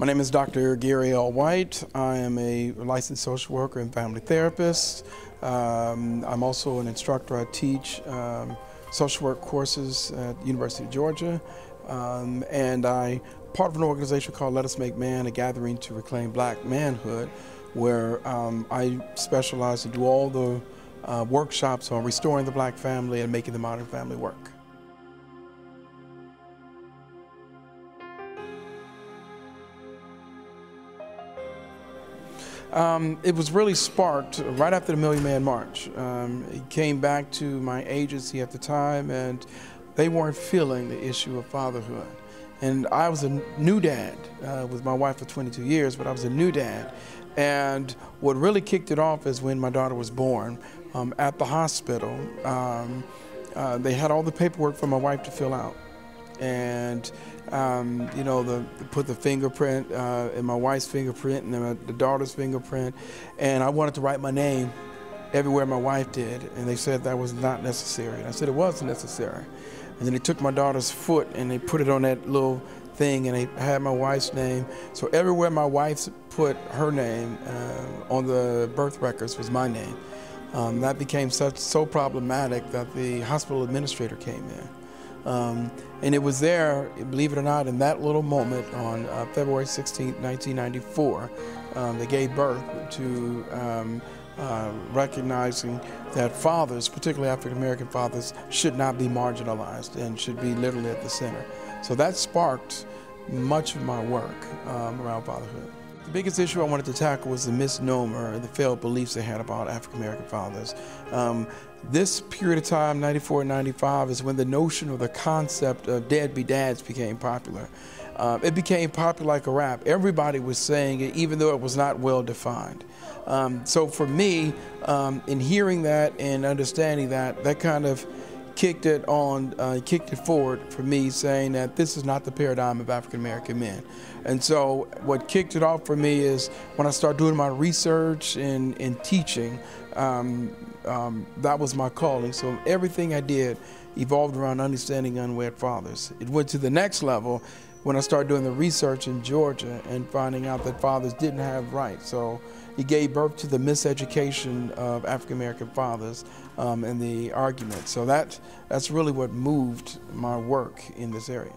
My name is Dr. Gerry L. White. I am a licensed social worker and family therapist. Um, I'm also an instructor. I teach um, social work courses at University of Georgia. Um, and I part of an organization called Let Us Make Man, a gathering to reclaim black manhood, where um, I specialize and do all the uh, workshops on restoring the black family and making the modern family work. Um, it was really sparked right after the Million Man March. Um, it came back to my agency at the time, and they weren't feeling the issue of fatherhood. And I was a new dad uh, with my wife for 22 years, but I was a new dad. And what really kicked it off is when my daughter was born um, at the hospital. Um, uh, they had all the paperwork for my wife to fill out. And um, you know, the, put the fingerprint uh, and my wife's fingerprint and then the daughter's fingerprint, and I wanted to write my name everywhere my wife did, and they said that was not necessary. And I said it was necessary. And then they took my daughter's foot and they put it on that little thing, and they had my wife's name. So everywhere my wife put her name uh, on the birth records was my name. Um, that became such so problematic that the hospital administrator came in. Um, and it was there, believe it or not, in that little moment on uh, February 16, 1994, um, they gave birth to um, uh, recognizing that fathers, particularly African American fathers, should not be marginalized and should be literally at the center. So that sparked much of my work um, around fatherhood. The biggest issue I wanted to tackle was the misnomer, the failed beliefs they had about African American fathers. Um, this period of time, 94 and 95, is when the notion or the concept of deadbeat dads became popular. Uh, it became popular like a rap. Everybody was saying it, even though it was not well defined. Um, so for me, um, in hearing that and understanding that, that kind of kicked it on, uh, kicked it forward for me, saying that this is not the paradigm of African American men. And so, what kicked it off for me is when I started doing my research and, and teaching. Um, um, that was my calling. So everything I did evolved around understanding unwed fathers. It went to the next level when I started doing the research in Georgia and finding out that fathers didn't have rights. So he gave birth to the miseducation of African American fathers um, and the argument. So that, that's really what moved my work in this area.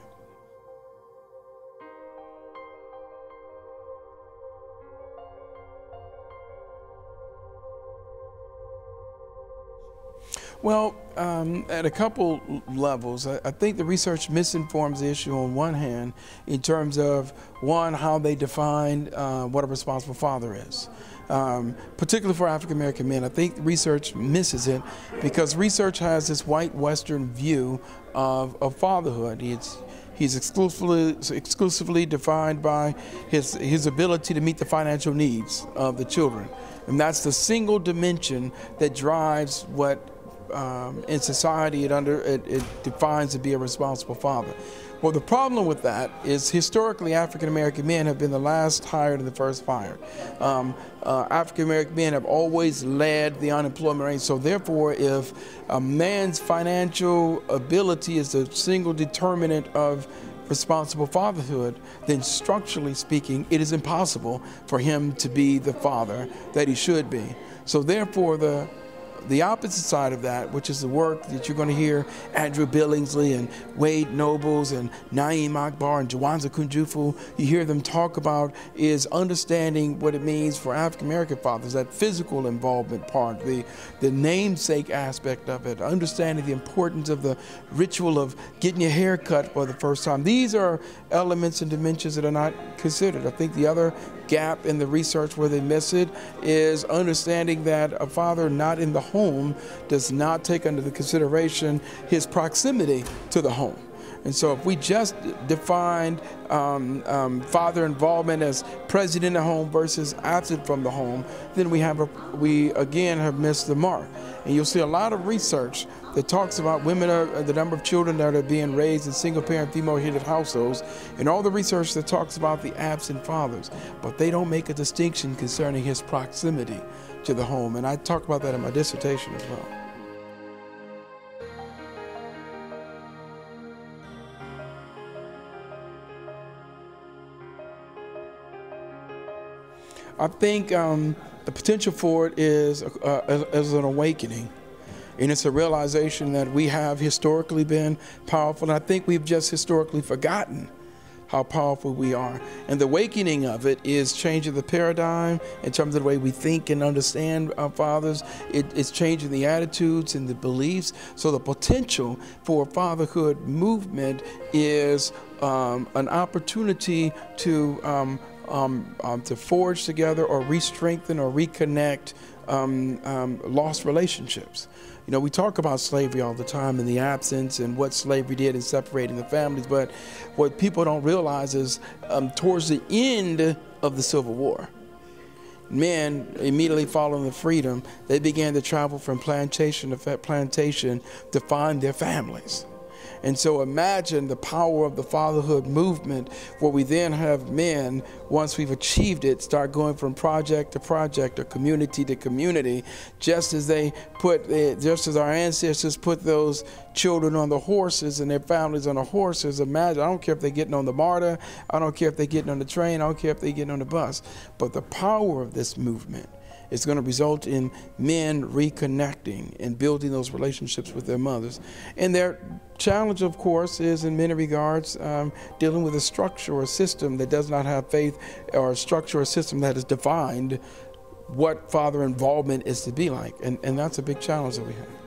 Well, um, at a couple levels, I, I, think the research misinforms the issue on one hand in terms of, one, how they define uh, what a responsible father is. Um, particularly for African American men, I think research misses it because research has this white Western view of, of fatherhood. It's, He's exclusively, exclusively defined by his, his ability to meet the financial needs of the children. And that's the single dimension that drives what um, in society it under it, it defines to be a responsible father. Well, the problem with that is historically African American men have been the last hired and the first fired. Um, uh, African American men have always led the unemployment rate. So therefore, if a man's financial ability is the single determinant of responsible fatherhood, then structurally speaking, it is impossible for him to be the father that he should be. So therefore, the the opposite side of that, which is the work that you're going to hear Andrew Billingsley and Wade Nobles and Na'im Akbar and Jawanza Kunjufu, you hear them talk about is understanding what it means for African American fathers, that physical involvement part, the, the namesake aspect of it, understanding the importance of the ritual of getting your hair cut for the first time. These are elements and dimensions that are not considered. I think the other gap in the research where they miss it is understanding that a father not in the home does not take under the consideration his proximity to the home. And so if we just defined um, um, father involvement as present in the home versus absent from the home, then we have a, we again have missed the mark. And you'll see a lot of research that talks about women are the number of children that are being raised in single parent female headed households and all the research that talks about the absent fathers. But they don't make a distinction concerning his proximity to the home. And I talk about that in my dissertation as well. I think um, the potential for it is uh, as an awakening. And it's a realization that we have historically been powerful. And I think we've just historically forgotten how powerful we are. And the awakening of it is changing the paradigm in terms of the way we think and understand our fathers. It, it's changing the attitudes and the beliefs. So the potential for fatherhood movement is um, an opportunity to um, um, um, to forge together or re-strengthen or reconnect um, um, lost relationships. You know, we talk about slavery all the time and the absence and what slavery did in separating the families, but what people don't realize is um, towards the end of the Civil War, men immediately following the freedom, they began to travel from plantation to plantation to find their families. And so imagine the power of the fatherhood movement where we then have men, once we've achieved it, start going from project to project or community to community, just as they put, just as our ancestors put those children on the horses and their families on the horses. Imagine, I don't care if they're getting on the MARTA, I don't care if they're getting on the train, I don't care if they're getting on the bus, but the power of this movement it's going to result in men reconnecting and building those relationships with their mothers. And their challenge, of course, is in many regards um, dealing with a structure or system that does not have faith or a structure or system that is defined what father involvement is to be like. And, and that's a big challenge that we have.